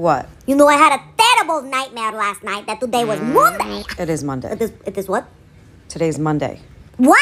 What? You know, I had a terrible nightmare last night that today was mm. Monday. It is Monday. It is, it is what? Today's Monday. What?